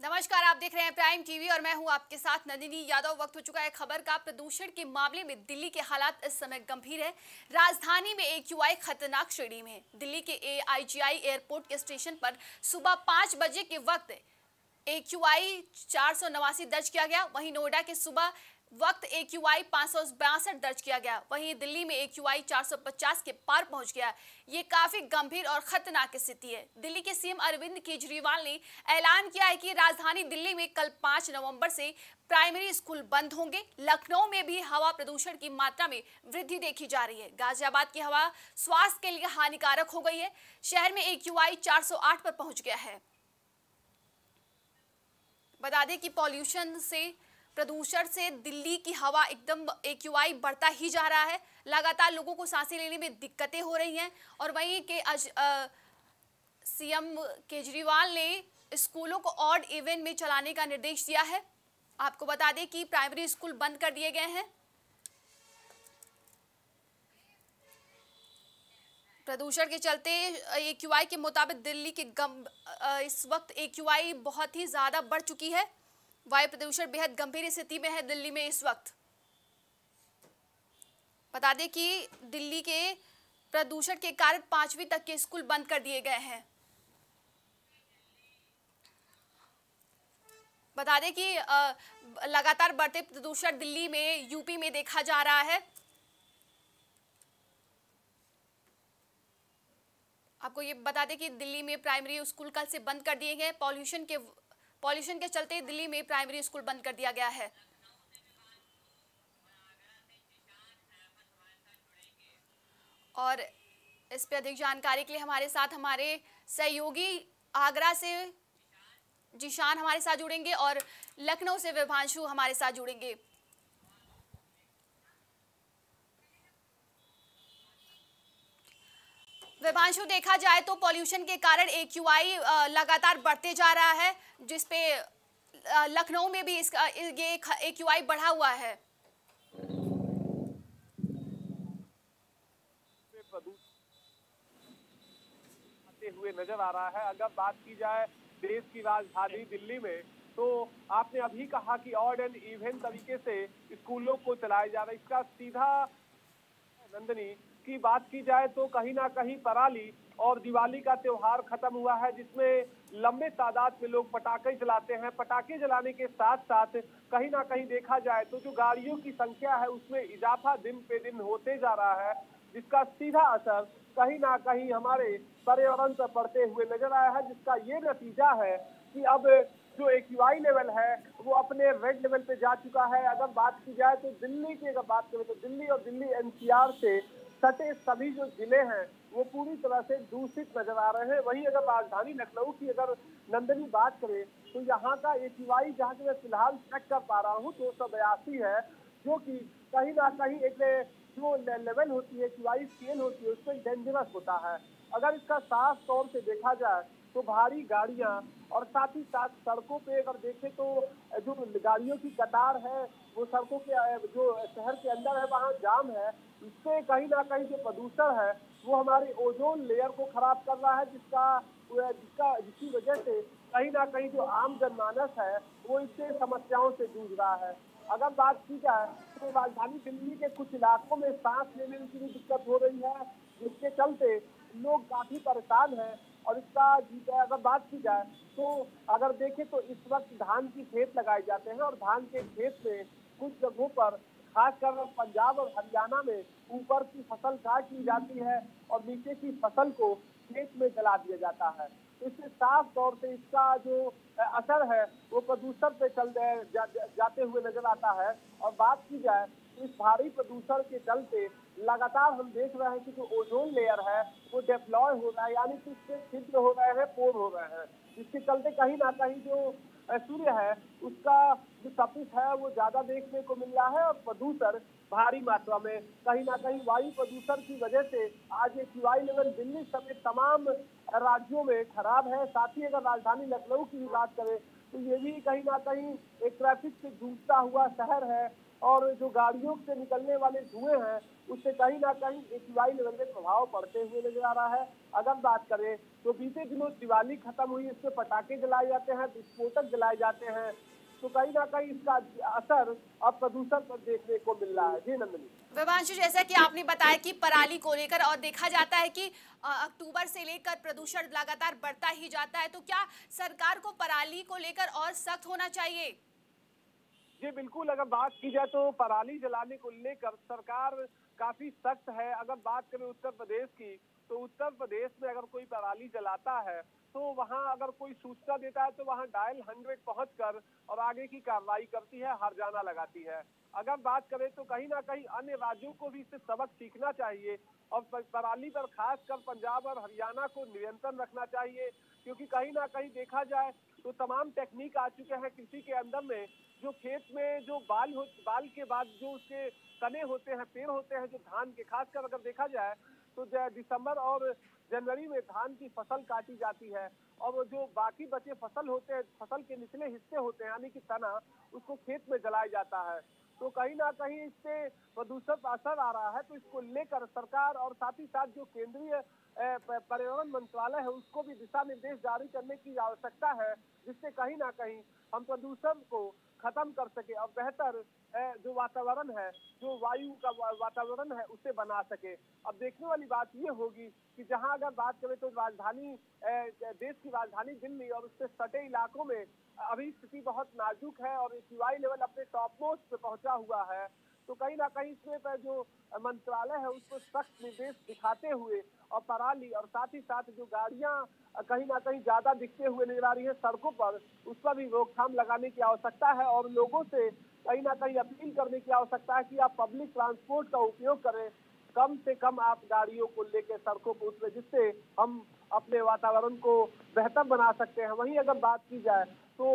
नमस्कार, आप देख रहे हैं प्राइम टीवी और मैं हूँ आपके साथ नंदिनी यादव। वक्त हो चुका है खबर का प्रदूषण के मामले में। दिल्ली के हालात इस समय गंभीर है। राजधानी में एक यूआई खतरनाक श्रेणी में है। दिल्ली के एआईजीआई एयरपोर्ट के स्टेशन पर सुबह पाँच बजे के वक्त एक यू आई चार दर्ज किया गया। वहीं नोएडा के सुबह वक्त ए क्यू आई दर्ज किया गया। वहीं दिल्ली में ए क्यू आई के पार पहुँच गया। ये काफ़ी गंभीर और खतरनाक स्थिति है। दिल्ली के सीएम अरविंद केजरीवाल ने ऐलान किया है कि राजधानी दिल्ली में कल 5 नवंबर से प्राइमरी स्कूल बंद होंगे। लखनऊ में भी हवा प्रदूषण की मात्रा में वृद्धि देखी जा रही है। गाजियाबाद की हवा स्वास्थ्य के लिए हानिकारक हो गई है। शहर में ए क्यू पर पहुँच गया है। बता दें कि पॉल्यूशन से प्रदूषण से दिल्ली की हवा एकदम एक बढ़ता ही जा रहा है। लगातार लोगों को साँसें लेने में दिक्कतें हो रही हैं। और वहीं के सीएम केजरीवाल ने स्कूलों को ऑड इवेंट में चलाने का निर्देश दिया है। आपको बता दें कि प्राइमरी स्कूल बंद कर दिए गए हैं। प्रदूषण के चलते एक्यूआई के मुताबिक दिल्ली के गम इस वक्त ए बहुत ही ज़्यादा बढ़ चुकी है। वायु प्रदूषण बेहद गंभीर स्थिति में है दिल्ली में इस वक्त। बता दें कि दिल्ली के प्रदूषण के कारण पांचवी तक के स्कूल बंद कर दिए गए हैं। बता दें कि लगातार बढ़ते प्रदूषण दिल्ली में, यूपी में देखा जा रहा है। आपको ये बता दें कि दिल्ली में प्राइमरी स्कूल कल से बंद कर दिए गए। पॉल्यूशन के पॉल्यूशन के चलते दिल्ली में प्राइमरी स्कूल बंद कर दिया गया है। और इस पर अधिक जानकारी के लिए हमारे साथ हमारे सहयोगी आगरा से जिशान हमारे साथ जुड़ेंगे और लखनऊ से विभांशु हमारे साथ जुड़ेंगे। विभांशु देखा जाए तो पॉल्यूशन के कारण एक्यूआई लगातार बढ़ते जा रहा है, जिसपे लखनऊ में भी इसका ये एक्यूआई बढ़ा हुआ है। हुए नज़र आ रहा है। अगर बात की जाए देश की राजधानी दिल्ली में तो आपने अभी कहा कि ऑड एंड इवेंट तरीके से स्कूलों को चलाया जा रहा है। इसका सीधा नंदनी की बात की जाए तो कहीं ना कहीं पराली और दिवाली का त्योहार खत्म हुआ है, जिसमें लंबे तादाद में लोग पटाखे जलाते हैं। पटाखे जलाने के साथ साथ कहीं ना कहीं देखा जाए तो जो गाड़ियों की संख्या है, उसमें इजाफा दिन पे दिन होते जा रहा है, जिसका सीधा असर कहीं ना कहीं हमारे पर्यावरण पर पड़ते हुए नज़र आया है, जिसका ये नतीजा है कि अब जो एक लेवल है, वो अपने रेड लेवल पे जा चुका है। अगर बात की जाए तो दिल्ली की अगर बात करें तो दिल्ली और दिल्ली एनसीआर से सटे सभी जो ज़िले हैं, वो पूरी तरह से दूषित नज़र आ रहे हैं। वहीं अगर राजधानी लखनऊ की अगर नंदनी बात करें तो यहाँ का ए जहाँ की मैं फ़िलहाल चेक कर पा रहा हूँ, दो सौ बयासी है, जो कि कहीं ना कहीं एक, जो लेवल होती है क्यूआई स्केल होती है, उसमें डेंजरस होता है। अगर इसका साफ़ तौर से देखा जाए तो भारी गाड़ियाँ और साथ ही साथ सड़कों पे अगर देखें तो जो गाड़ियों की कतार है, वो सड़कों के, जो शहर के अंदर है, वहाँ जाम है इससे कहीं ना कहीं जो प्रदूषण है, वो हमारी ओजोन लेयर को खराब कर रहा है, जिसका जिसका, जिसकी वजह से कहीं ना कहीं जो आम जनमानस है, वो इससे समस्याओं से जूझ रहा है। अगर बात की जाए तो राजधानी दिल्ली के कुछ इलाकों में सांस लेने की भी दिक्कत हो रही है, जिसके चलते लोग काफ़ी परेशान हैं, और इसका अगर बात की जाए तो अगर देखें तो इस वक्त धान की खेत लगाए जाते हैं, और धान के खेत में कुछ जगहों पर खासकर पंजाब और हरियाणा में ऊपर की फ़सल काट ली जाती है और नीचे की फ़सल को खेत में जला दिया जाता है। इससे साफ़ तौर से इसका जो असर है वो प्रदूषण पे चल जा, जाते हुए नज़र आता है। और बात की जाए इस भारी प्रदूषण के चलते लगातार हम देख रहे हैं कि जो ओजोन लेयर है वो डेप्लॉय हो रहा है यानी कि इससे छिद्र हो रहे हैं पोर हो रहे हैं। जिसके चलते कहीं ना कहीं जो सूर्य है, उसका जो तपिश है, वो ज़्यादा देखने को मिल रहा है और प्रदूषण भारी मात्रा में। कहीं ना कहीं वायु प्रदूषण की वजह से आज ये क्यूआई लेवल दिल्ली समेत तमाम राज्यों में खराब है। साथ ही अगर राजधानी लखनऊ की भी बात करें तो ये भी कहीं ना कहीं एक ट्रैफ़िक से जूझता हुआ शहर है और जो गाड़ियों से निकलने वाले धुएँ हैं उससे कहीं ना कहीं एक्यूआई लेवल में प्रभाव पड़ते हुए नज़र आ रहा है। अगर बात करें तो बीते दिनों दिवाली खत्म हुई इसमें पटाखे जलाए जाते हैं विस्फोटक जलाए जाते हैं। तो कहीं ना कहीं इसका असर अब प्रदूषण पर देखने को मिल रहा है। जी नंदनी। विभांशु जैसा कि आपने बताया कि पराली को लेकर और देखा जाता है कि अक्टूबर से लेकर प्रदूषण लगातार बढ़ता ही जाता है। तो क्या सरकार को पराली को लेकर और सख्त होना चाहिए? जी बिल्कुल। अगर बात की जाए तो पराली जलाने को लेकर सरकार काफ़ी सख्त है। अगर बात करें उत्तर प्रदेश की तो उत्तर प्रदेश में अगर कोई पराली जलाता है तो वहाँ अगर कोई सूचना देता है तो वहाँ डायल हंड्रेड पहुँच कर और आगे की कार्रवाई करती है हरजाना लगाती है। अगर बात करें तो कहीं ना कहीं अन्य राज्यों को भी इससे सबक सीखना चाहिए और पराली पर खासकर पंजाब और हरियाणा को नियंत्रण रखना चाहिए। क्योंकि कहीं ना कहीं देखा जाए तो तमाम टेक्निक आ चुके हैं कृषि के अंदर में, जो खेत में जो बाल हो, बाल के बाद जो उसके तने होते हैं, पेड़ होते हैं, जो धान के, खासकर अगर देखा जाए तो दिसंबर और जनवरी में धान की फ़सल काटी जाती है। और जो बाकी बचे फ़सल होते हैं, फ़सल के निचले हिस्से होते हैं, यानी कि तना, उसको खेत में जलाया जाता है। तो कहीं ना कहीं इससे प्रदूषण असर आ रहा है तो इसको लेकर सरकार और साथ ही साथ जो केंद्रीय पर्यावरण मंत्रालय है, उसको भी दिशा निर्देश जारी करने की आवश्यकता है, जिससे कहीं ना कहीं हम प्रदूषण को खत्म कर सके और बेहतर जो वातावरण है, जो वायु का वातावरण है, उसे बना सके। अब देखने वाली बात ये होगी कि जहाँ अगर बात करें तो राजधानी देश की राजधानी दिल्ली और उससे सटे इलाकों में अभी स्थिति बहुत नाजुक है और सीवाई लेवल अपने टॉप मोस्ट पे पहुँचा हुआ है। तो कहीं ना कहीं इसमें पर जो मंत्रालय है, उसको सख्त निर्देश दिखाते हुए और पराली और साथ ही साथ जो गाड़ियाँ कहीं ना कहीं ज़्यादा दिखते हुए नज़र आ रही है सड़कों पर उस पर भी रोकथाम लगाने की आवश्यकता है और लोगों से कहीं ना कहीं अपील करने की आवश्यकता है कि आप पब्लिक ट्रांसपोर्ट का उपयोग करें। कम से कम आप गाड़ियों को लेकर सड़कों पर उतरे, जिससे हम अपने वातावरण को बेहतर बना सकते हैं। वहीं अगर बात की जाए तो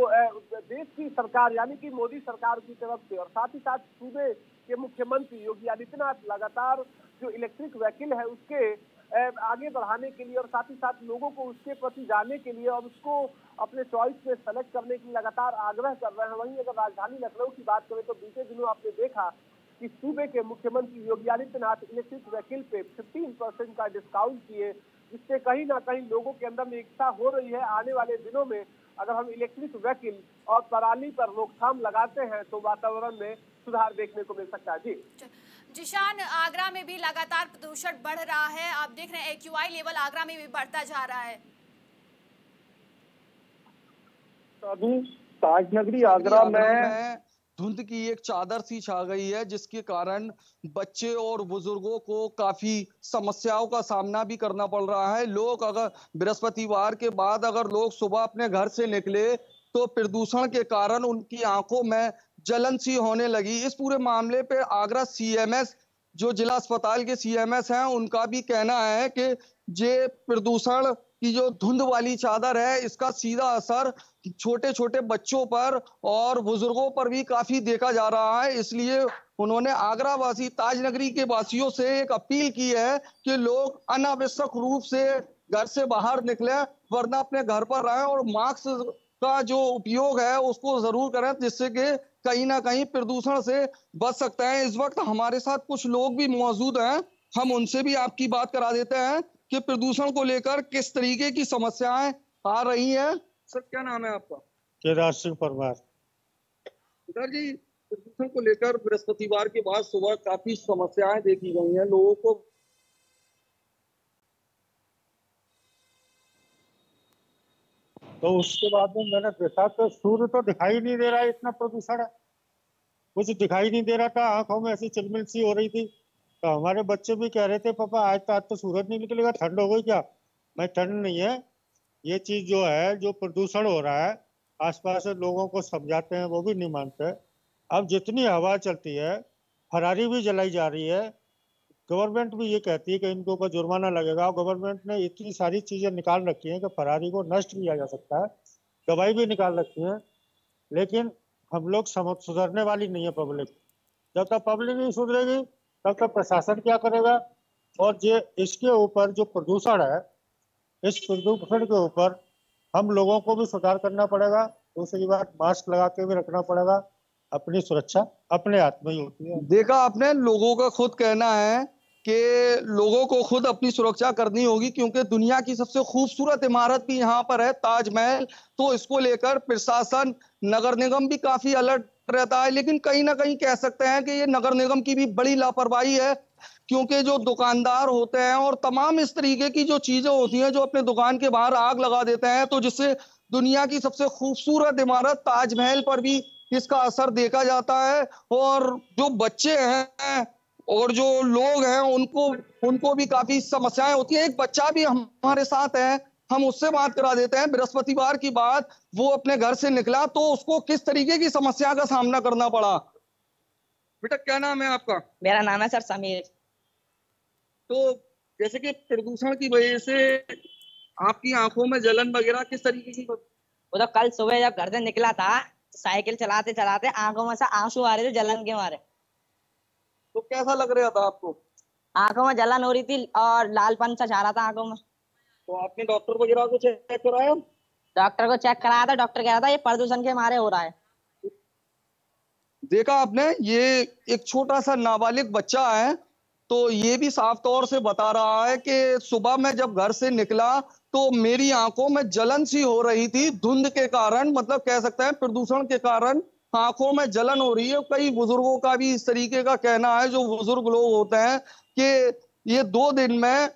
देश की सरकार, यानी कि मोदी सरकार की तरफ़ से और साथ ही साथ सूबे के मुख्यमंत्री योगी आदित्यनाथ लगातार जो इलेक्ट्रिक व्हीकल है उसके आगे बढ़ाने के लिए और साथ ही साथ लोगों को उसके प्रति जाने के लिए और उसको अपने चॉइस में सेलेक्ट करने के लिए लगातार आग्रह कर रहे हैं। वहीं अगर राजधानी लखनऊ की बात करें तो बीते दिनों आपने देखा कि सूबे के मुख्यमंत्री योगी आदित्यनाथ इलेक्ट्रिक व्हीकल पे 15 परसेंट का डिस्काउंट किए, जिससे कहीं ना कहीं लोगों के अंदर में इच्छा हो रही है। आने वाले दिनों में अगर हम इलेक्ट्रिक व्हीकल और पराली पर रोकथाम लगाते हैं तो वातावरण में सुधार देखने को मिल सकता है। जी। जिशान आगरा में भी लगातार प्रदूषण बढ़ रहा है। आप देख रहे हैं एक्यूआई लेवल आगरा में भी बढ़ता जा रहा है। अभी ताजनगरी आगरा में धुंध की एक चादर सी छा गई है जिसके कारण बच्चे और बुज़ुर्गों को काफ़ी समस्याओं का सामना भी करना पड़ रहा है। लोग अगर बृहस्पतिवार के बाद अगर लोग सुबह अपने घर से निकले तो प्रदूषण के कारण उनकी आँखों में जलन सी होने लगी। इस पूरे मामले पे आगरा सीएमएस जो जिला अस्पताल के सीएमएस हैं, उनका भी कहना है कि जे प्रदूषण की जो धुंध वाली चादर है, इसका सीधा असर छोटे छोटे बच्चों पर और बुज़ुर्गों पर भी काफ़ी देखा जा रहा है। इसलिए उन्होंने आगरा वासी ताजनगरी के वासियों से एक अपील की है कि लोग अनावश्यक रूप से घर से बाहर निकले, वरना अपने घर पर रहें और मास्क का जो उपयोग है उसको ज़रूर करें जिससे कि कहीं ना कहीं प्रदूषण से बच सकते हैं। इस वक्त हमारे साथ कुछ लोग भी मौजूद हैं। हम उनसे भी आपकी बात करा देते हैं कि प्रदूषण को लेकर किस तरीके की समस्याएँ आ रही हैं। सर क्या नाम है आपका? केदार सिंह परमार। सर जी प्रदूषण को लेकर बृहस्पतिवार के बाद सुबह काफ़ी समस्याएँ देखी गई हैं। लोगों को तो उसके बाद में मैंने देखा तो सूर्य तो दिखाई नहीं दे रहा है, इतना प्रदूषण है। कुछ दिखाई नहीं दे रहा था, आँखों में ऐसी चिलमिल सी हो रही थी। तो हमारे बच्चे भी कह रहे थे, पापा, आज तो आज तो सूरज नहीं निकलेगा, ठंड हो गई क्या? मैं, ठंड नहीं है। ये चीज़ जो है, जो प्रदूषण हो रहा है, आसपास लोगों को समझाते हैं, वो भी नहीं मानते। अब जितनी हवा चलती है, फरारी भी जलाई जा रही है गवर्नमेंट भी ये कहती है कि इनके ऊपर जुर्माना लगेगा और गवर्नमेंट ने इतनी सारी चीज़ें निकाल रखी हैं कि फरारी को नष्ट किया जा सकता है, दवाई भी निकाल रखी है, लेकिन हम लोग सुधरने वाली नहीं है पब्लिक। जब तक पब्लिक नहीं सुधरेगी, तब तक प्रशासन क्या करेगा? और ये इसके ऊपर जो प्रदूषण है, इस प्रदूषण के ऊपर हम लोगों को भी सुधार करना पड़ेगा, दूसरी बात मास्क लगा के भी रखना पड़ेगा, अपनी सुरक्षा अपने हाथ में ही होती है। देखा आपने, लोगों का खुद कहना है कि लोगों को खुद अपनी सुरक्षा करनी होगी, क्योंकि दुनिया की सबसे खूबसूरत इमारत भी यहाँ पर है, ताजमहल। तो इसको लेकर प्रशासन, नगर निगम भी काफ़ी अलर्ट रहता है। लेकिन कहीं ना कहीं कह सकते हैं कि ये नगर निगम की भी बड़ी लापरवाही है, क्योंकि जो दुकानदार होते हैं और तमाम इस तरीके की जो चीज़ें होती हैं, जो अपने दुकान के बाहर आग लगा देते हैं तो जिससे दुनिया की सबसे खूबसूरत इमारत, ताजमहल पर भी इसका असर देखा जाता है। और जो बच्चे हैं और जो लोग हैं उनको उनको भी काफ़ी समस्याएँ होती है। एक बच्चा भी हमारे साथ है हम उससे बात करा देते हैं। बृहस्पतिवार की बात वो अपने घर से निकला तो उसको किस तरीके की समस्या का सामना करना पड़ा? बेटा क्या नाम है आपका? मेरा नाम है सर समीर। तो जैसे कि प्रदूषण की वजह से आपकी आँखों में जलन वगैरह किस तरीके की वो तो कल सुबह जब घर से निकला था साइकिल चलाते चलाते आँखों में से आँसू आ रहे थे जलन के मारे। तो कैसा लग रहा था आपको? आँखों में जलन हो रही थी और लालपन सा जा रहा था आँखों में। तो आपने डॉक्टर वगैरह को चेक कराया? डॉक्टर को चेक कराया था डॉक्टर कह रहा था ये प्रदूषण के मारे हो रहा है। देखा आपने ये एक छोटा सा नाबालिग बच्चा है तो ये भी साफ़ तौर से बता रहा है कि सुबह में जब घर से निकला तो मेरी आँखों में जलन सी हो रही थी धुंध के कारण मतलब कह सकते हैं प्रदूषण के कारण। आँखों में जलन हो रही है। कई बुज़ुर्गों का भी इस तरीके का कहना है, जो बुज़ुर्ग लोग होते हैं, कि ये दो दिन में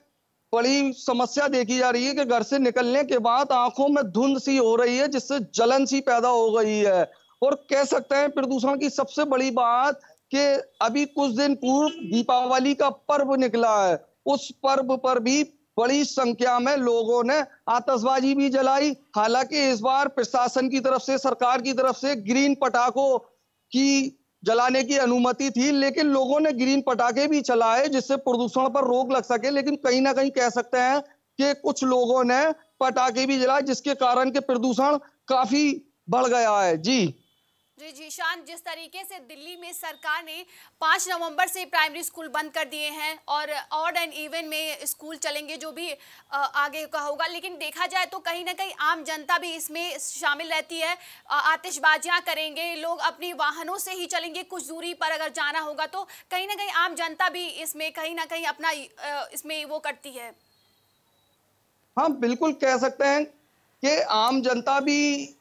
बड़ी समस्या देखी जा रही है कि घर से निकलने के बाद आँखों में धुंध सी हो रही है, जिससे जलन सी पैदा हो गई है। और कह सकते हैं प्रदूषण की सबसे बड़ी बात कि अभी कुछ दिन पूर्व दीपावली का पर्व निकला है। उस पर्व पर भी बड़ी संख्या में लोगों ने आतशबाजी भी जलाई। हालाँकि इस बार प्रशासन की तरफ़ से, सरकार की तरफ़ से ग्रीन पटाखों की जलाने की अनुमति थी, लेकिन लोगों ने ग्रीन पटाखे भी चलाए, जिससे प्रदूषण पर रोक लग सके। लेकिन कहीं ना कहीं कह सकते हैं कि कुछ लोगों ने पटाखे भी जलाए, जिसके कारण के प्रदूषण काफ़ी बढ़ गया है। जी। जी जी शान जिस तरीके से दिल्ली में सरकार ने पाँच नवंबर से प्राइमरी स्कूल बंद कर दिए हैं और ऑड एंड इवन में स्कूल चलेंगे, जो भी आगे का होगा। लेकिन देखा जाए तो कहीं ना कहीं आम जनता भी इसमें शामिल रहती है आतिशबाजियाँ करेंगे। लोग अपनी वाहनों से ही चलेंगे, कुछ दूरी पर अगर जाना होगा तो कहीं ना कहीं आम जनता भी इसमें कहीं ना कहीं अपना इसमें वो करती है। हाँ बिल्कुल कह सकते हैं कि आम जनता भी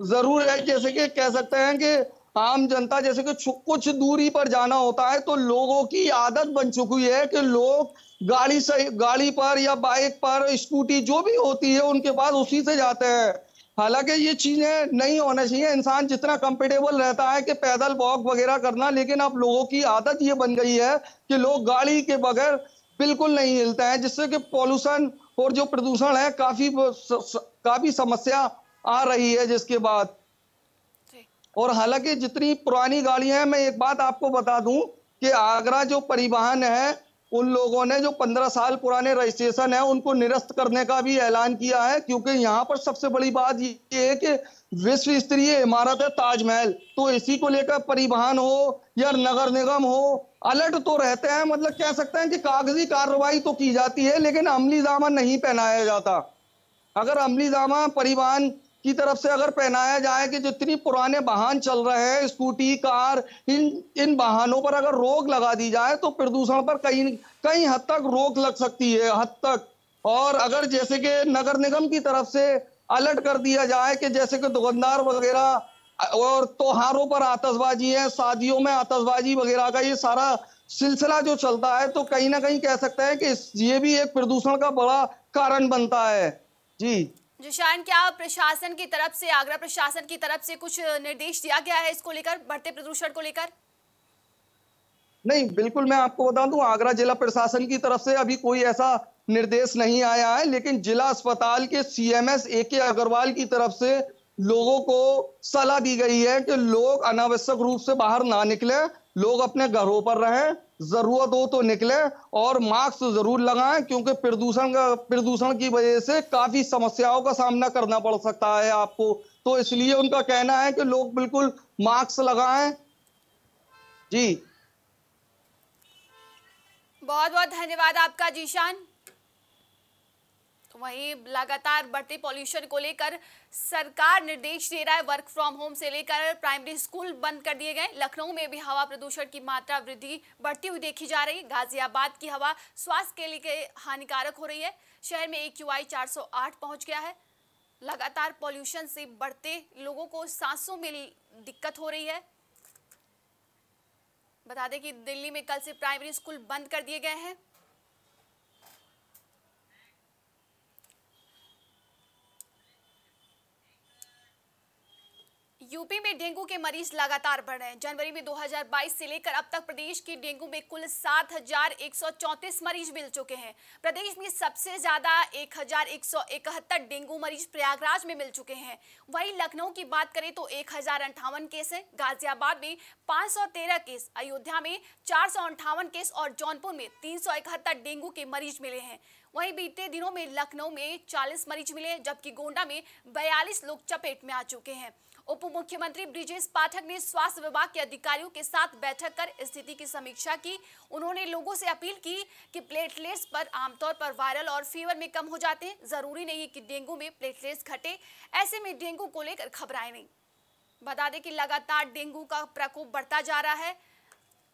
ज़रूर है, जैसे कि कह सकते हैं कि आम जनता, जैसे कि कुछ दूरी पर जाना होता है तो लोगों की आदत बन चुकी है कि लोग गाड़ी से गाड़ी पर या बाइक पर, स्कूटी जो भी होती है, उनके पास उसी से जाते हैं। हालाँकि ये चीज़ें नहीं होना चाहिए। इंसान जितना कंफर्टेबल रहता है कि पैदल वॉक वगैरह करना, लेकिन अब लोगों की आदत ये बन गई है कि लोग गाड़ी के बगैर बिल्कुल नहीं हिलते हैं, जिससे कि पॉल्यूशन और जो प्रदूषण है, काफ़ी काफ़ी समस्या आ रही है जिसके बाद। और हालाँकि जितनी पुरानी गाड़ियाँ हैं मैं एक बात आपको बता दूँ कि आगरा जो परिवहन है उन लोगों ने जो पंद्रह साल पुराने रजिस्ट्रेशन है उनको निरस्त करने का भी ऐलान किया है क्योंकि यहाँ पर सबसे बड़ी बात ये है कि विश्व स्तरीय इमारत है ताजमहल। तो इसी को लेकर परिवहन हो या नगर निगम हो अलर्ट तो रहते हैं मतलब कह सकते हैं कि कागज़ी कार्रवाई तो की जाती है लेकिन अमली जामा नहीं पहनाया जाता। अगर अमली जामा परिवहन की तरफ़ से अगर पहनाया जाए कि जितनी पुराने वाहन चल रहे हैं, स्कूटी, कार, इन इन वाहनों पर अगर रोक लगा दी जाए तो प्रदूषण पर कहीं कई हद तक रोक लग सकती है, हद तक। और अगर जैसे कि नगर निगम की तरफ़ से अलर्ट कर दिया जाए कि जैसे कि दुकानदार वगैरह, और त्योहारों पर आतशबाजी है, शादियों में आतशबाजी वगैरह का ये सारा सिलसिला जो चलता है तो कहीं ना कहीं कह सकते हैं कि ये भी एक प्रदूषण का बड़ा कारण बनता है। जी। जिशान, क्या प्रशासन की तरफ़ से, आगरा प्रशासन की तरफ़ से कुछ निर्देश दिया गया है इसको लेकर, बढ़ते प्रदूषण को लेकर? नहीं, बिल्कुल मैं आपको बता दूँ, आगरा जिला प्रशासन की तरफ़ से अभी कोई ऐसा निर्देश नहीं आया है, लेकिन जिला अस्पताल के सीएमएस ए के अग्रवाल की तरफ़ से लोगों को सलाह दी गई है कि लोग अनावश्यक रूप से बाहर ना निकले, लोग अपने घरों पर रहें ज़रूरत हो तो निकले और मास्क ज़रूर लगाएँ, क्योंकि प्रदूषण का, प्रदूषण की वजह से काफ़ी समस्याओं का सामना करना पड़ सकता है आपको। तो इसलिए उनका कहना है कि लोग बिल्कुल मास्क लगाएँ। जी। बहुत बहुत धन्यवाद आपका, जीशान। वहीं लगातार बढ़ते पॉल्यूशन को लेकर सरकार निर्देश दे रहा है वर्क फ्रॉम होम से लेकर प्राइमरी स्कूल बंद कर दिए गए। लखनऊ में भी हवा प्रदूषण की मात्रा वृद्धि बढ़ती हुई देखी जा रही है। गाजियाबाद की हवा स्वास्थ्य के लिए हानिकारक हो रही है। शहर में एक क्यू आई पहुँच गया है। लगातार पॉल्यूशन से बढ़ते लोगों को सांसों में दिक्कत हो रही है। बता दें कि दिल्ली में कल से प्राइमरी स्कूल बंद कर दिए गए हैं। यूपी में डेंगू के मरीज़ लगातार बढ़ रहे हैं। जनवरी में 2022 से लेकर अब तक प्रदेश की डेंगू में कुल 7,134 मरीज़ मिल चुके हैं। प्रदेश में सबसे ज़्यादा 1,171 डेंगू मरीज़ प्रयागराज में मिल चुके हैं। वहीं लखनऊ की बात करें तो एक हज़ार अठावन केस है। गाजियाबाद में 513 केस अयोध्या में चार केस और जौनपुर में तीन सौ इकहत्तर डेंगू के मरीज़ मिले हैं। वहीं बीते दिनों में लखनऊ में 40 मरीज़ मिले जबकि गोंडा में 42 लोग चपेट में आ चुके हैं। उप मुख्यमंत्री ब्रिजेश पाठक ने स्वास्थ्य विभाग के अधिकारियों के साथ बैठक कर स्थिति की समीक्षा की। उन्होंने लोगों से अपील की कि प्लेटलेट्स पर आमतौर पर वायरल और फीवर में कम हो जाते हैं। ज़रूरी नहीं है कि डेंगू में प्लेटलेट्स घटे। ऐसे में डेंगू को लेकर घबराए नहीं। बता दें कि लगातार डेंगू का प्रकोप बढ़ता जा रहा है।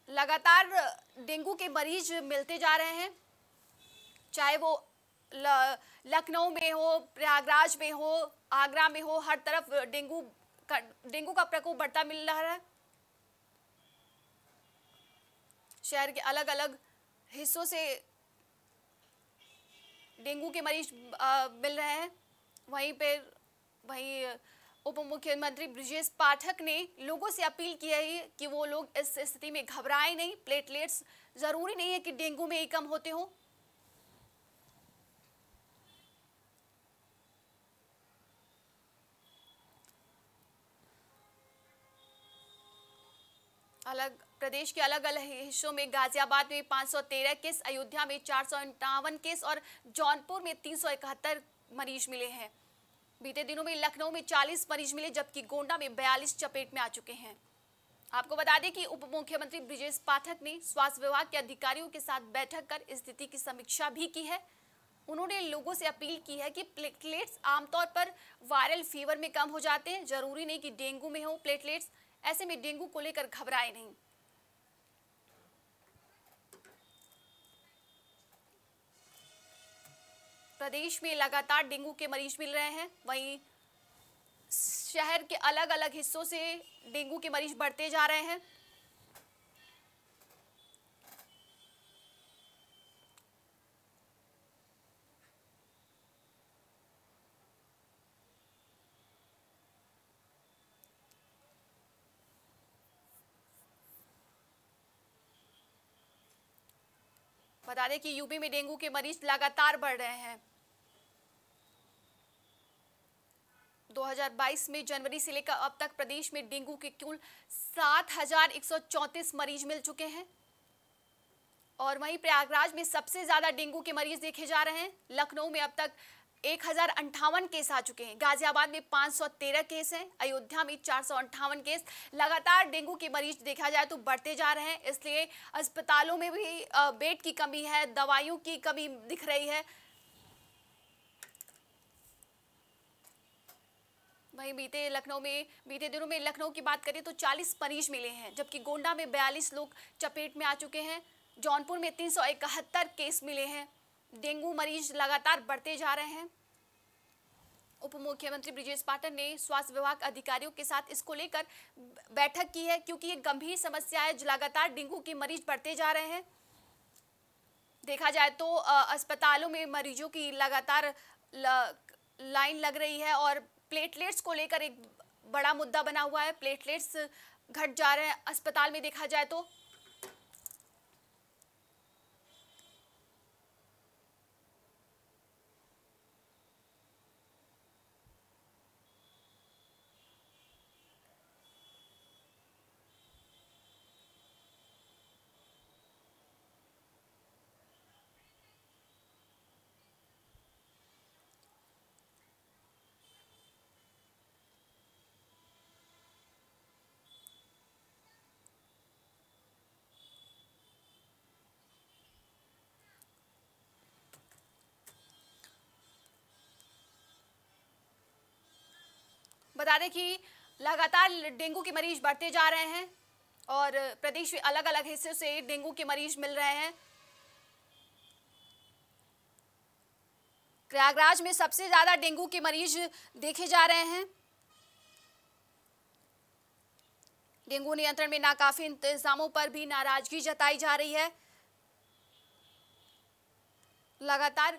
लगातार डेंगू के मरीज़ मिलते जा रहे हैं। चाहे वो लखनऊ में हो, प्रयागराज में हो, आगरा में हो, हर तरफ़ डेंगू डेंगू का प्रकोप बढ़ता मिल रहा है। शहर के अलग अलग हिस्सों से डेंगू के मरीज़ मिल रहे हैं। वहीं पे वहीं उप मुख्यमंत्री ब्रिजेश पाठक ने लोगों से अपील की है कि वो लोग इस स्थिति में घबराएँ नहीं। प्लेटलेट्स ज़रूरी नहीं है कि डेंगू में ही कम होते हों। अलग, प्रदेश के अलग अलग हिस्सों में गाजियाबाद में 513 केस, अयोध्या में चार केस और जौनपुर में तीन सौ इकहत्तर मरीज़ मिले हैं। बीते दिनों में लखनऊ में 40 मरीज़ मिले, जबकि गोंडा में 42 चपेट में आ चुके हैं। आपको बता दें कि उप मुख्यमंत्री ब्रिजेश पाठक ने स्वास्थ्य विभाग के अधिकारियों के साथ बैठक कर स्थिति की समीक्षा भी की है। उन्होंने लोगों से अपील की है कि प्लेटलेट्स आमतौर पर वायरल फीवर में कम हो जाते हैं। ज़रूरी नहीं कि डेंगू में हो, प्लेटलेट्स ऐसे में डेंगू को लेकर घबराए नहीं। प्रदेश में लगातार डेंगू के मरीज़ मिल रहे हैं। वहीं शहर के अलग अलग हिस्सों से डेंगू के मरीज़ बढ़ते जा रहे हैं। बता दें कि यूपी में डेंगू के मरीज़ लगातार बढ़ रहे हैं। 2022 में जनवरी से लेकर अब तक प्रदेश में डेंगू के कुल 7,134 मरीज़ मिल चुके हैं। और वहीं प्रयागराज में सबसे ज़्यादा डेंगू के मरीज़ देखे जा रहे हैं। लखनऊ में अब तक एक केस आ चुके हैं। गाजियाबाद में 513 केस हैं, अयोध्या में चार सौ अठावन केस। लगातार डेंगू के मरीज़ देखा जाए तो बढ़ते जा रहे हैं, इसलिए अस्पतालों में भी बेड की कमी है, दवाइयों की कमी दिख रही है। वहीं बीते लखनऊ में, बीते दिनों में लखनऊ की बात करें तो 40 मरीज़ मिले हैं, जबकि गोंडा में 42 लोग चपेट में आ चुके हैं। जौनपुर में तीन सौ इकहत्तर केस मिले हैं। डेंगू मरीज़ लगातार बढ़ते जा रहे हैं। उप मुख्यमंत्री ब्रिजेश पाठक ने स्वास्थ्य विभाग अधिकारियों के साथ इसको लेकर बैठक की है क्योंकि ये गंभीर समस्या है जो लगातार डेंगू के मरीज़ बढ़ते जा रहे हैं। देखा जाए तो अस्पतालों में मरीजों की लगातार लाइन लग रही है और प्लेटलेट्स को लेकर एक बड़ा मुद्दा बना हुआ है। प्लेटलेट्स घट जा रहे हैं। अस्पताल में देखा जाए तो बता दें कि लगातार डेंगू के मरीज़ बढ़ते जा रहे हैं और प्रदेश के अलग अलग हिस्सों से डेंगू के मरीज़ मिल रहे हैं। प्रयागराज में सबसे ज़्यादा डेंगू के मरीज़ देखे जा रहे हैं। डेंगू नियंत्रण में नाकाफी इंतजामों पर भी नाराज़गी जताई जा रही है। लगातार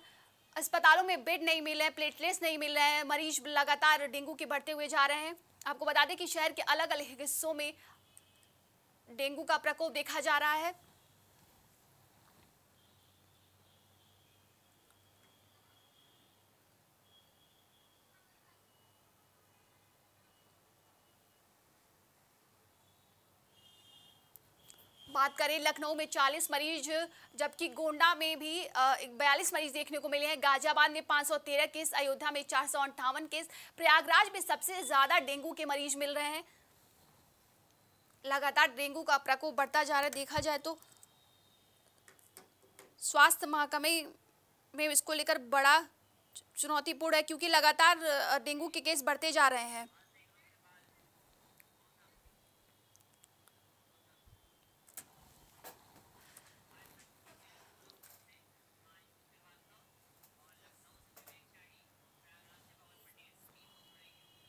अस्पतालों में बेड नहीं मिल रहे प्लेटलेट्स नहीं मिल रहे हैं, मरीज़ लगातार डेंगू के बढ़ते हुए जा रहे हैं। आपको बता दें कि शहर के अलग अलग हिस्सों में डेंगू का प्रकोप देखा जा रहा है। बात करें, लखनऊ में 40 मरीज़, जबकि गोंडा में भी बयालीस मरीज़ देखने को मिले हैं। गाजियाबाद में 513 केस, अयोध्या में चार केस। प्रयागराज में सबसे ज़्यादा डेंगू के मरीज़ मिल रहे हैं। लगातार डेंगू का प्रकोप बढ़ता जा रहा है, देखा जाए तो। स्वास्थ्य महाकमे में इसको लेकर बड़ा चुनौतीपूर्ण है, क्योंकि लगातार डेंगू के केस बढ़ते जा रहे हैं।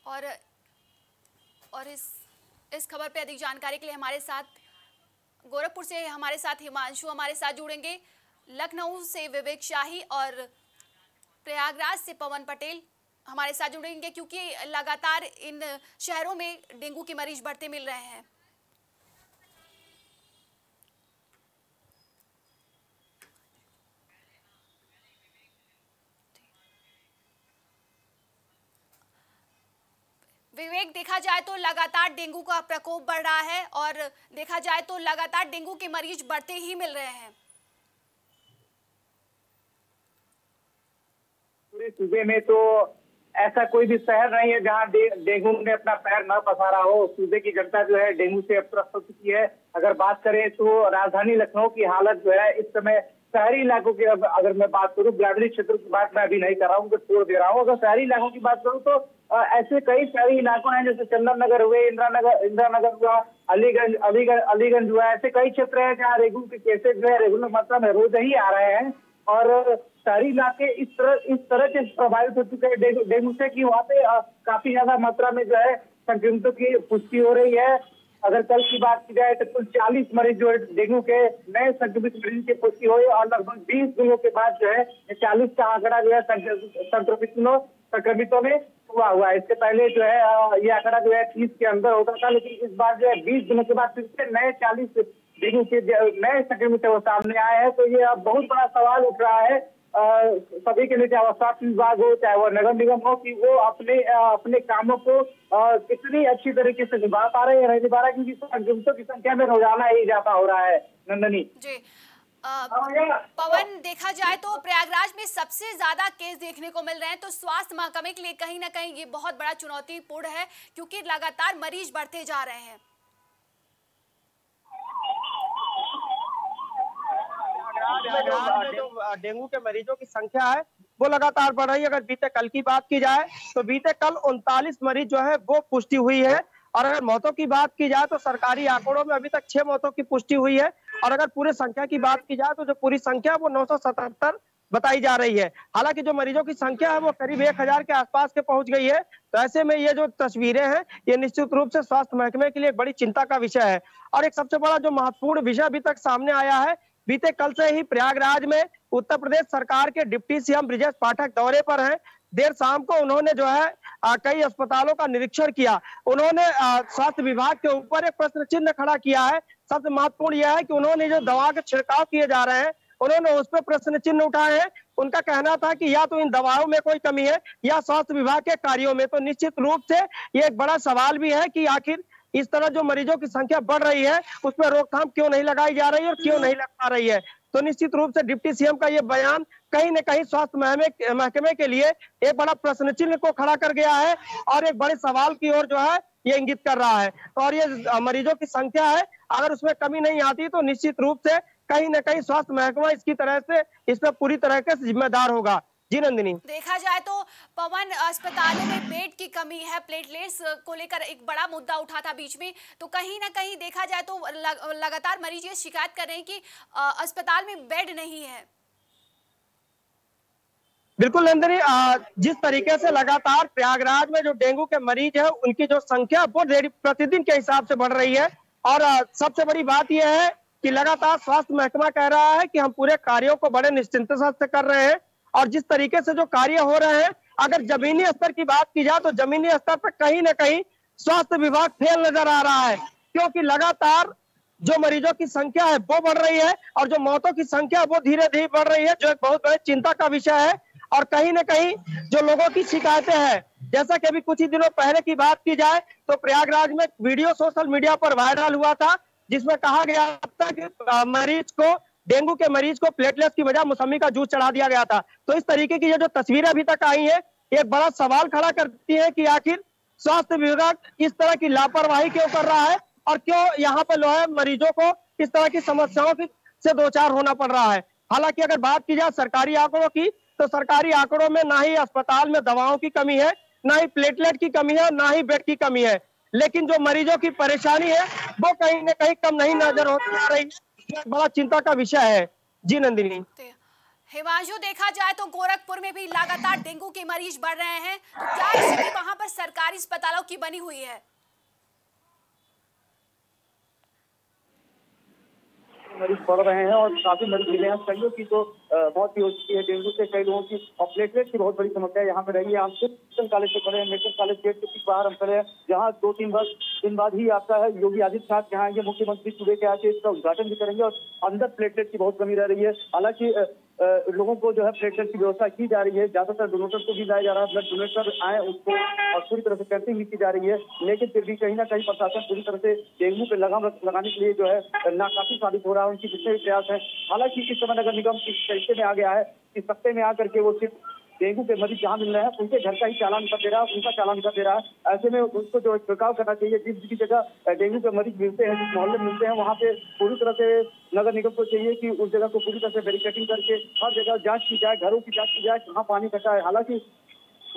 और और इस इस खबर पे अधिक जानकारी के लिए हमारे साथ, गोरखपुर से हमारे साथ हिमांशु हमारे साथ जुड़ेंगे। लखनऊ से विवेक शाही और प्रयागराज से पवन पटेल हमारे साथ जुड़ेंगे क्योंकि लगातार इन शहरों में डेंगू के मरीज़ बढ़ते मिल रहे हैं। विवेक, देखा जाए तो लगातार डेंगू का प्रकोप बढ़ रहा है और देखा जाए तो लगातार डेंगू के मरीज़ बढ़ते ही मिल रहे हैं। पूरे सूबे में तो ऐसा कोई भी शहर नहीं है जहाँ डेंगू ने अपना पैर न पसारा हो। सूबे की जनता जो है डेंगू से त्रस्त हो चुकी है। अगर बात करें तो राजधानी लखनऊ की हालत जो है, इस समय शहरी इलाकों की अगर मैं बात करूँ, ग्रामीण क्षेत्रों की बात मैं अभी नहीं कर रहा हूँ छोड़ दे रहा हूँ। अगर शहरी इलाकों की बात करूँ तो ऐसे कई शहरी इलाकों हैं, जैसे चंदन नगर हुए इंदिरा नगर इंदिरा नगर हुआ, अलीगंज अलीगंज अलीगंज हुआ, ऐसे कई क्षेत्र हैं जहाँ डेंगू के केसेज जो है रेगुलर मात्रा में रोज ही आ रहे हैं। और शहरी इलाके इस तरह इस तरह से प्रभावित हो चुके हैं। डेंगू से कि वहाँ पे काफ़ी ज़्यादा मात्रा में जो है संक्रमितों की पुष्टि हो रही है। अगर कल की बात की जाए तो कुल चालीस मरीज़ जो है, डेंगू के, नए संक्रमित मरीज़ की पुष्टि हुई और लगभग बीस दिनों के बाद जो है चालीस का आंकड़ा जो है, संक्रमितों संक्रमितों में हुआ हुआ है। इससे पहले जो है ये आंकड़ा जो है तीस के अंदर होता था, लेकिन इस बार जो है बीस दिनों के बाद फिर से नए चालीस डेंगू के नए संक्रमित वो सामने आए हैं। तो ये अब बहुत बड़ा सवाल उठ रहा है। सभी के लिए चाहे वह स्वास्थ्य विभाग हो, चाहे वो नगर निगम हो, कि वो अपने अपने कामों को कितनी अच्छी तरीके से निभा पा रहे हैं नहीं निभा रहा क्योंकि संक्रमितों की संख्या में रोज़ाना ही इजाफा हो रहा है। नंदनी। जी। पवन देखा जाए तो प्रयागराज में सबसे ज़्यादा केस देखने को मिल रहे हैं तो स्वास्थ्य महकमे के लिए कहीं ना कहीं ये बहुत बड़ा चुनौतीपूर्ण है क्योंकि लगातार मरीज़ बढ़ते जा रहे हैं। जो डेंगू के मरीजों की संख्या है वो लगातार बढ़ रही है। अगर बीते कल की बात की जाए तो बीते कल उनतालीस मरीज़ जो है वो पुष्टि हुई है। और अगर मौतों की बात की जाए तो सरकारी आंकड़ों में अभी तक छह मौतों की पुष्टि हुई है। और अगर पूरे संख्या की बात की जाए तो जो पूरी संख्या वो नौ सौ सतहत्तर बताई जा रही है। हालाँकि जो मरीजों की संख्या है वो करीब एक हज़ार के आसपास के पहुँच गई है। तो ऐसे में ये जो तस्वीरें हैं ये निश्चित रूप से स्वास्थ्य महकमे के लिए बड़ी चिंता का विषय है। और एक सबसे बड़ा जो महत्वपूर्ण विषय अभी तक सामने आया है बीते कल से ही प्रयागराज में उत्तर प्रदेश सरकार के डिप्टी सीएम ब्रिजेश पाठक दौरे पर हैं। देर शाम को उन्होंने जो है आ, कई अस्पतालों का निरीक्षण किया। उन्होंने स्वास्थ्य विभाग के ऊपर एक प्रश्न चिन्ह खड़ा किया है सबसे महत्वपूर्ण यह है कि उन्होंने जो दवा के छिड़काव किए जा रहे हैं, उन्होंने उस पर प्रश्न चिन्ह उठाए हैं। उनका कहना था कि या तो इन दवाओं में कोई कमी है, या स्वास्थ्य विभाग के कार्यों में। तो निश्चित रूप से ये एक बड़ा सवाल भी है कि आखिर इस तरह जो मरीजों की संख्या बढ़ रही है, उस पर रोकथाम क्यों नहीं लगाई जा रही है और क्यों नहीं लग पा रही है? तो निश्चित रूप से डिप्टी सीएम का ये बयान कहीं न कहीं स्वास्थ्य महकमे के लिए एक बड़ा प्रश्न चिन्ह को खड़ा कर गया है और एक बड़े सवाल की ओर जो है, ये इंगित कर रहा है। और ये मरीजों की संख्या है अगर उसमें कमी नहीं आती तो निश्चित रूप से कहीं ना कहीं स्वास्थ्य महकमा इसकी तरह से इस पर पूरी तरह से जिम्मेदार होगा। जी नंदिनी। देखा जाए तो पवन अस्पतालों में बेड की कमी है प्लेटलेट्स को लेकर एक बड़ा मुद्दा उठा था बीच में। तो कहीं ना कहीं देखा जाए तो लग, लगातार मरीज़ ये शिकायत कर रहे हैं कि अस्पताल में बेड नहीं है। बिल्कुल नंदिनी जिस तरीके से लगातार प्रयागराज में जो डेंगू के मरीज़ है उनकी जो संख्या वो प्रतिदिन के हिसाब से बढ़ रही है। और सबसे बड़ी बात यह है कि लगातार स्वास्थ्य महकमा कह रहा है कि हम पूरे कार्यों को बड़े निश्चिंत से कर रहे हैं और जिस तरीके से जो कार्य हो रहे हैं, अगर जमीनी स्तर की बात की जाए तो जमीनी स्तर पर कहीं ना कहीं स्वास्थ्य विभाग फेल नज़र आ रहा है। क्योंकि लगातार जो मरीजों की संख्या है वो बढ़ रही है और जो मौतों की संख्या है वो धीरे धीरे बढ़ रही है, जो एक बहुत बड़ी चिंता का विषय है और कहीं ना कहीं जो लोगों की शिकायतें हैं, जैसा कि अभी कुछ ही दिनों पहले की बात की जाए तो प्रयागराज में वीडियो सोशल मीडिया पर वायरल हुआ था, जिसमें कहा गया था कि मरीज़ को, डेंगू के मरीज़ को प्लेटलेट्स की वजह मौसमी का जूस चढ़ा दिया गया था। तो इस तरीके की ये जो तस्वीरें अभी तक आई है एक बड़ा सवाल खड़ा करती है कि आखिर स्वास्थ्य विभाग इस तरह की लापरवाही क्यों कर रहा है और क्यों यहाँ पे जो है मरीजों को इस तरह की समस्याओं से दो चार होना पड़ रहा है? हालाँकि अगर बात की जाए, सरकारी आंकड़ों की तो सरकारी आंकड़ों में ना ही अस्पताल में दवाओं की कमी है, ना ही प्लेटलेट की कमी है ना ही बेड की कमी है। लेकिन जो मरीजों की परेशानी है, वो कहीं ना कहीं कम नहीं नज़र होती आ रही है। बड़ा चिंता का विषय है। जी नंदिनी। हिमांशु, देखा जाए तो गोरखपुर में भी लगातार डेंगू के मरीज़ बढ़ रहे हैं। तो क्या स्थिति वहाँ पर सरकारी अस्पतालों की बनी हुई है? मरीज़ बढ़ रहे हैं और काफ़ी मरीज़ मिले हैं। कईयों की तो बहुत ही हो चुकी है डेंगू से। कई लोगों की और प्लेटलेट की बहुत बड़ी समस्या यहाँ पे रही है। आप मेडिकल कॉलेज से खड़े हैं, मेडिकल कॉलेज गेट के बाहर हम खड़े हैं, जहाँ दो तीन बस, दिन बाद ही आपका है, योगी आदित्यनाथ यहाँ आएँगे। मुख्यमंत्री सुबह के आके इसका उद्घाटन भी करेंगे और अंदर प्लेटलेट की बहुत कमी रह रही है। हालाँकि लोगों को जो है प्लेटलेट की व्यवस्था की जा रही है। ज़्यादातर डोनेटर को भी लाया जा रहा है। ब्लड डोनेटर आए, उसको और पूरी तरह से कैंपिंग भी की जा रही है। लेकिन फिर भी कहीं ना कहीं प्रशासन पूरी तरह से डेंगू पे लगाम लगाने के लिए जो है, नाकाफी साबित हो रहा है। उनकी जितने भी प्रयास है, हालाँकि इस समय नगर निगम इस तरीके में आ गया है कि सत्ते में आकर के वो सिर्फ़ डेंगू के मरीज़ जहाँ मिल रहे हैं, उनके घर का ही चालान कर दे रहा है, उनका चालान कर दे रहा है। ऐसे में उसको जो छिड़काव करना चाहिए, जिस जिस जगह डेंगू के मरीज़ मिलते हैं, जिस मोहल्ले मिलते हैं, वहाँ पे पूरी तरह से नगर निगम को चाहिए कि उस जगह को पूरी तरह से बैरिकेटिंग करके हर जगह जाँच की जाए, घरों की जाँच की जाए, कहाँ पानी कटा है। हालाँकि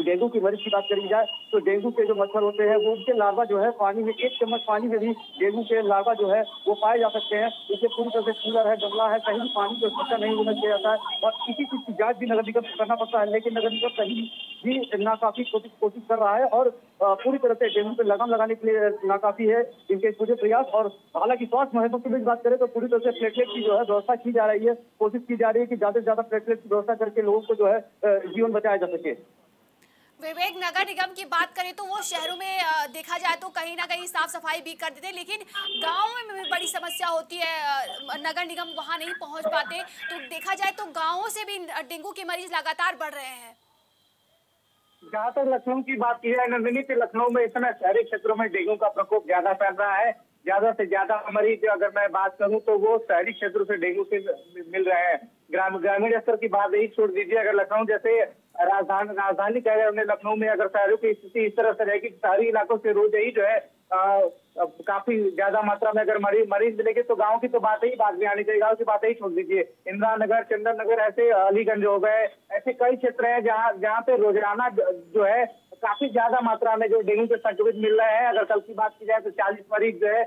डेंगू की मरीज़ की बात करी जाए तो डेंगू के जो मच्छर होते हैं, वो उनके लार्वा जो है पानी में, एक चम्मच पानी में भी डेंगू के लार्वा जो है, वो पाए जा सकते हैं। इसे पूरी तरह से कूलर है, गमला है, कहीं भी पानी को इकट्ठा नहीं होना किया जाता है। और किसी चीज़ की जाँच भी नगर निगम करना पड़ता है, लेकिन नगर निगम कहीं भी नाकाफी कोशिश कर रहा है और पूरी तरह से डेंगू पे लगाम लगाने के लिए नाकाफी है, इनके पूरे प्रयास। और हालाँकि स्वास्थ्य महत्व की भी बात करें तो पूरी तरह से प्लेटलेट की जो है व्यवस्था की जा रही है, कोशिश की जा रही है कि ज़्यादा से ज़्यादा प्लेटलेट की व्यवस्था करके लोगों को जो है जीवन बचाया जा सके। विवेक नगर निगम की बात करें तो वो शहरों में देखा जाए तो कहीं ना कहीं साफ़ सफ़ाई भी कर देते लेकिन गाँव में भी बड़ी समस्या होती है नगर निगम वहाँ नहीं पहुँच पाते। तो देखा जाए तो गाँवों से भी डेंगू के मरीज़ लगातार बढ़ रहे हैं। जहाँ तक लखनऊ की बात की जाए, नंदिनी तो लखनऊ में समय शहरी क्षेत्रों में डेंगू का प्रकोप ज़्यादा फैल रहा है। ज़्यादा से ज़्यादा मरीज़ अगर मैं बात करूँ तो वो शहरी क्षेत्रों से डेंगू से मिल रहे हैं। ग्रामीण स्तर की बात यही छोड़ दीजिए, अगर लखनऊ जैसे राजधानी राजधानी कह रहे हैं लखनऊ में अगर शहरों की स्थिति इस तरह से रहेगी शहरी इलाकों से रोज ही जो है काफ़ी ज़्यादा मात्रा में अगर मरीज़ मरीज़ मिलेंगे तो गाँव की तो बात ही बात भी आनी चाहिए। गाँव की बात ही छोड़ दीजिए। इंदिरा नगर चंदन नगर ऐसे अलीगंज हो गए, ऐसे कई क्षेत्र हैं जहाँ जहाँ पे रोज़ाना जो है काफ़ी ज़्यादा मात्रा में जो डेंगू के संक्रमित मिल रहे हैं। अगर कल की बात की जाए तो चालीस मरीज़ जो है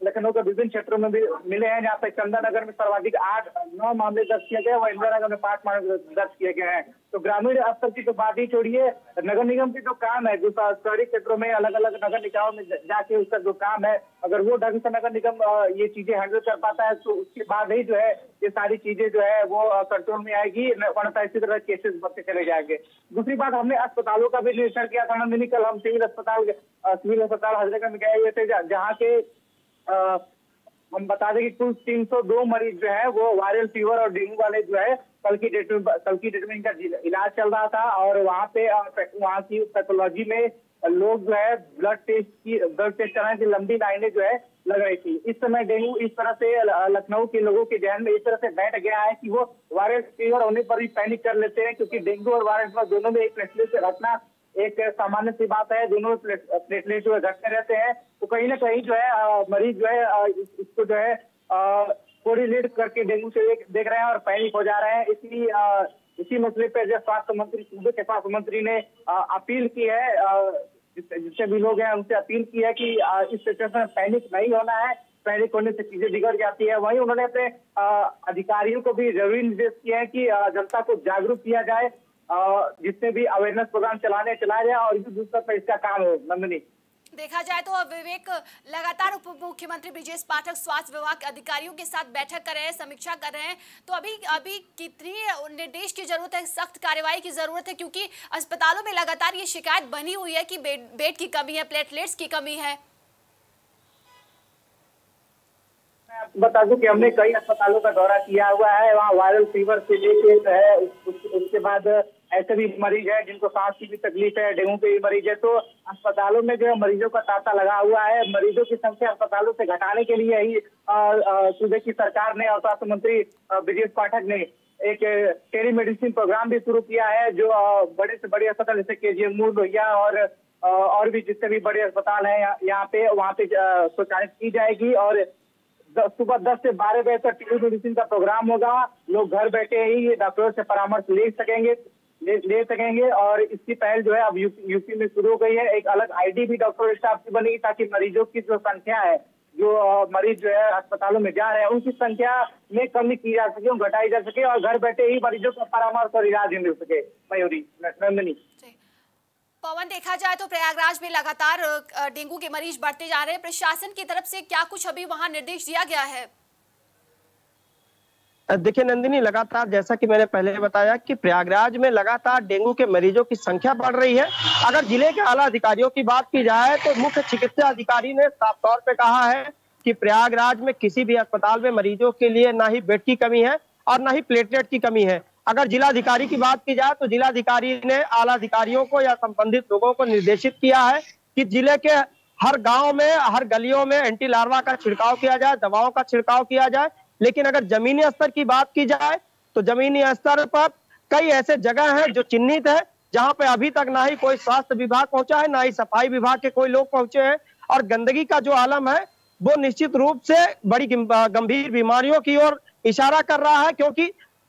लखनऊ के विभिन्न क्षेत्रों में भी मिले हैं, जहाँ पे चंदा नगर में सर्वाधिक आठ नौ मामले दर्ज किए गए और इंदिरा नगर में पाँच मामले दर्ज किए गए हैं। तो ग्रामीण स्तर की तो बात ही छोड़िए, नगर निगम की जो काम है, जो शहरी क्षेत्रों में अलग अलग नगर निकायों में जाके उसका जो काम है, अगर वो ढंग से नगर निगम ये चीज़ें हैंडल कर पाता है तो उसके बाद ही जो है, ये सारी चीज़ें जो है, वो कंट्रोल में आएगी वरना इसी तरह केसेस बढ़ते चले जाएँगे। दूसरी बात, हमने अस्पतालों का भी निरीक्षण किया था, नंदिनी, कल हम सिविल अस्पताल सिविल अस्पताल हजरतगंज में गए हुए थे, जहाँ के हम बता दें कि कुल 302 मरीज़ जो है, वो वायरल फीवर और डेंगू वाले जो है, कल की डेट में, कल की डेट में इनका इलाज चल रहा था और वहाँ पे वहाँ की पैथोलॉजी में लोग जो है, ब्लड टेस्ट की, ब्लड टेस्ट कराने की लंबी लाइनें जो है, लग रही थी। इस समय डेंगू इस तरह से लखनऊ के लोगों के जहन में इस तरह से बैठ गया है कि वो वायरल फीवर होने पर भी पैनिक कर लेते हैं, क्योंकि डेंगू और वायरल फीवर दोनों में एक प्लेटलेट से रखना एक सामान्य सी बात है, दोनों प्लेटलेट जो है घटते रहते हैं तो कहीं ना कहीं जो है मरीज़ जो है इसको जो है कोरिलेट करके डेंगू से देख रहे हैं और पैनिक हो जा रहे हैं। इसलिए इसी मसले पर जो स्वास्थ्य मंत्री सूबे के स्वास्थ्य मंत्री ने अपील की है जितने भी लोग हैं, उनसे अपील की है कि इस सिचुएशन में पैनिक नहीं होना है, पैनिक होने से चीज़ें बिगड़ जाती है। वहीं उन्होंने अपने अधिकारियों को भी ज़रूरी निर्देश किए हैं कि जनता को जागरूक किया जाए जिससे भी अवेयरनेस प्रोग्राम चलाने चलाया जाए और युद्ध स्तर पर इसका काम हो नंदनी। देखा जाए तो विवेक लगातार उप मुख्यमंत्री ब्रिजेश पाठक स्वास्थ्य विभाग अधिकारियों के साथ बैठक कर रहे हैं समीक्षा कर रहे हैं। तो अभी अभी कितनी निर्देश की ज़रूरत है सख्त कार्रवाई की ज़रूरत है क्योंकि अस्पतालों में लगातार ये शिकायत बनी हुई है कि बेड, बेड की कमी है प्लेटलेट्स की कमी है। बता दूँ कि हमने कई अस्पतालों का दौरा किया हुआ है वहाँ वायरल फीवर से लेके है उसके बाद ऐसे भी मरीज़ है जिनको सांस की भी तकलीफ़ है, डेंगू के भी मरीज़ है तो अस्पतालों में जो है मरीजों का तांता लगा हुआ है। मरीजों की संख्या अस्पतालों से घटाने के लिए ही सूबे की सरकार ने और स्वास्थ्य मंत्री ब्रजेश पाठक ने एक टेलीमेडिसिन प्रोग्राम भी शुरू किया है, जो बड़े से बड़े अस्पताल, जैसे के जी एम लोहिया और और भी जितने भी बड़े अस्पताल हैं यहाँ पे, वहाँ पे स्वचालित की जाएगी और सुबह दस से बारह बजे तक टेलीमेडिसिन का प्रोग्राम होगा। लोग घर बैठे ही डॉक्टरों से परामर्श ले सकेंगे। ले, सकेंगे और इसकी पहल जो है अब यूपी, यूपी में शुरू हो गई है। एक अलग आईडी भी डॉक्टर स्टाफ की बनेगी ताकि मरीजों की जो संख्या है जो मरीज़ जो है अस्पतालों में जा रहे हैं उनकी संख्या में कमी की जा सके घटाई जा सके और घर बैठे ही मरीजों को परामर्श और इलाज मिल सके। मयूरी नंदनी। पवन देखा जाए तो प्रयागराज में लगातार डेंगू के मरीज़ बढ़ते जा रहे हैं। प्रशासन की तरफ़ से क्या कुछ अभी वहाँ निर्देश दिया गया है? देखिए नंदिनी, लगातार जैसा कि मैंने पहले बताया कि प्रयागराज में लगातार डेंगू के मरीजों की संख्या बढ़ रही है। अगर ज़िले के आला अधिकारियों की बात की जाए तो मुख्य चिकित्सा अधिकारी ने साफ़ तौर पर कहा है कि प्रयागराज में किसी भी अस्पताल में मरीजों के लिए ना ही बेड की कमी है और ना ही प्लेटलेट की कमी है। अगर जिलाधिकारी की बात की जाए तो जिलाधिकारी ने आला अधिकारियों को या संबंधित लोगों को निर्देशित किया है कि ज़िले के हर गाँव में, हर गलियों में एंटी लार्वा का छिड़काव किया जाए, दवाओं का छिड़काव किया जाए। लेकिन अगर जमीनी स्तर की बात की जाए तो जमीनी स्तर पर कई ऐसे जगह हैं जो चिन्हित है, जहाँ पे अभी तक ना ही कोई स्वास्थ्य विभाग पहुँचा है, ना ही सफ़ाई विभाग के कोई लोग पहुँचे हैं, और गंदगी का जो आलम है, वो निश्चित रूप से बड़ी गंभीर बीमारियों की ओर इशारा कर रहा है, क्योंकि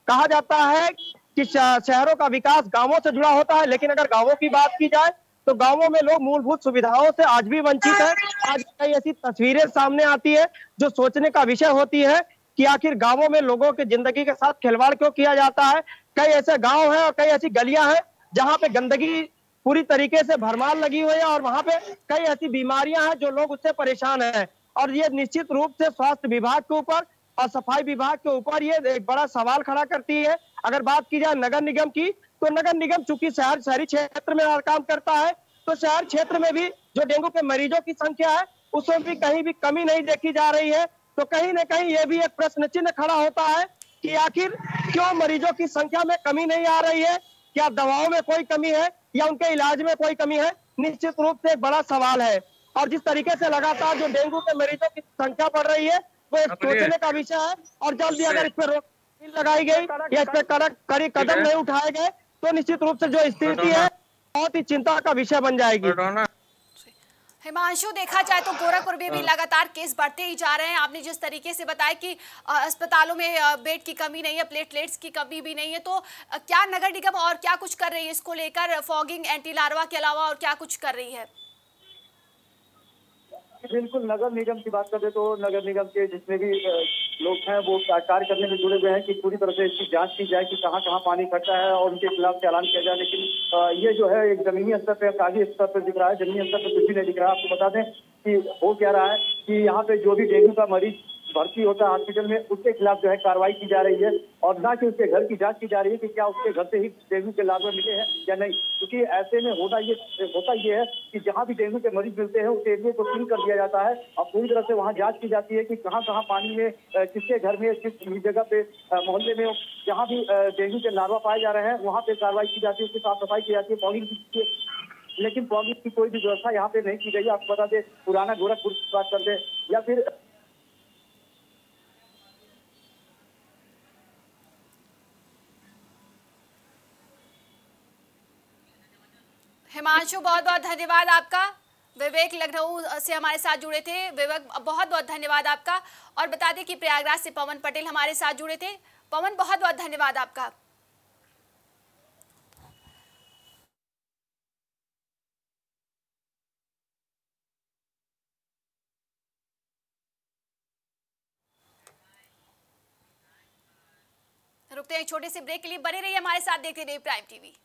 कहा जाता है कि शहरों का विकास गाँवों से जुड़ा होता है, लेकिन अगर गाँवों की बात की जाए तो गाँवों में लोग मूलभूत सुविधाओं से आज भी वंचित है। आज कई ऐसी तस्वीरें सामने आती है, जो सोचने का विषय होती है कि आखिर गाँवों में लोगों की ज़िंदगी के साथ खिलवाड़ क्यों किया जाता है? कई ऐसे गाँव हैं और कई ऐसी गलियाँ हैं जहाँ पे गंदगी पूरी तरीके से भरमार लगी हुई है और वहाँ पे कई ऐसी बीमारियाँ हैं जो लोग उससे परेशान हैं। और ये निश्चित रूप से स्वास्थ्य विभाग के ऊपर और सफ़ाई विभाग के ऊपर ये एक बड़ा सवाल खड़ा करती है। अगर बात की जाए नगर निगम की तो नगर निगम चूँकि शहर, शहरी क्षेत्र में काम करता है तो शहर क्षेत्र में भी जो डेंगू के मरीजों की संख्या है, उसमें भी कहीं भी कमी नहीं देखी जा रही है। तो कहीं ना कहीं ये भी एक प्रश्न चिन्ह खड़ा होता है कि आखिर क्यों मरीजों की संख्या में कमी नहीं आ रही है? क्या दवाओं में कोई कमी है? या उनके इलाज में कोई कमी है? निश्चित रूप से एक बड़ा सवाल है। और जिस तरीके से लगातार जो डेंगू के मरीजों की संख्या बढ़ रही है वो एक सोचने का विषय है। और जल्दी अगर इस पर रोक लगाई गई या इस पर कड़ी कदम नहीं उठाए गए तो निश्चित रूप से जो स्थिति है बहुत ही चिंता का विषय बन जाएगी। हिमांशु देखा जाए तो गोरखपुर में भी हाँ। लगातार केस बढ़ते ही जा रहे हैं आपने जिस तरीके से बताया कि अस्पतालों में बेड की कमी नहीं है प्लेटलेट्स की कमी भी नहीं है तो क्या नगर निगम और क्या कुछ कर रही है इसको लेकर फॉगिंग एंटी लार्वा के अलावा और क्या कुछ कर रही है बिल्कुल, नगर निगम की बात करें तो नगर निगम के जितने भी लोग हैं, वो कार्य करने में जुड़े हुए हैं कि पूरी तरह से इसकी जाँच की जाए कि कहाँ कहाँ पानी इकट्ठा है और उनके खिलाफ चालान किया जाए। लेकिन ये जो है, एक जमीनी स्तर पर काजी स्तर पर दिख रहा है, जमीनी स्तर पर कुछ भी नहीं दिख रहा। है आपको बता दें कि हो क्या रहा है कि यहाँ पे जो भी डेंगू का मरीज़ भर्ती होता है हॉस्पिटल में, उसके खिलाफ जो है कार्रवाई की जा रही है और ना कि उसके घर की जाँच की जा रही है कि क्या उसके घर से ही डेंगू के लाभ मिले हैं या नहीं। क्योंकि ऐसे में होता ये होता ये है कि जहाँ भी डेंगू के मरीज़ मिलते हैं, उस एरिए को सील कर दिया जाता है और पूरी तरह से वहाँ जाँच की जाती है कि कहाँ कहाँ पानी में किसके घर में, किस जगह पे मोहल्ले में जहाँ भी डेंगू के लार्वा पाए जा रहे हैं, वहाँ पे कार्रवाई की जाती है, उसकी साफ़ सफ़ाई की जाती है की लेकिन फॉगिंग की कोई भी व्यवस्था यहाँ पे नहीं की गई आपको बता दें, पुराना गोरखपुर बात कर दे या फिर हिमांशु, बहुत बहुत धन्यवाद आपका। विवेक लखनऊ से हमारे साथ जुड़े थे। विवेक बहुत बहुत धन्यवाद आपका। और बता दें कि प्रयागराज से पवन पटेल हमारे साथ जुड़े थे। पवन, बहुत बहुत धन्यवाद आपका। रुकते हैं, एक छोटे से ब्रेक के लिए। बने रहिए हमारे साथ, देखते रहिए प्राइम टीवी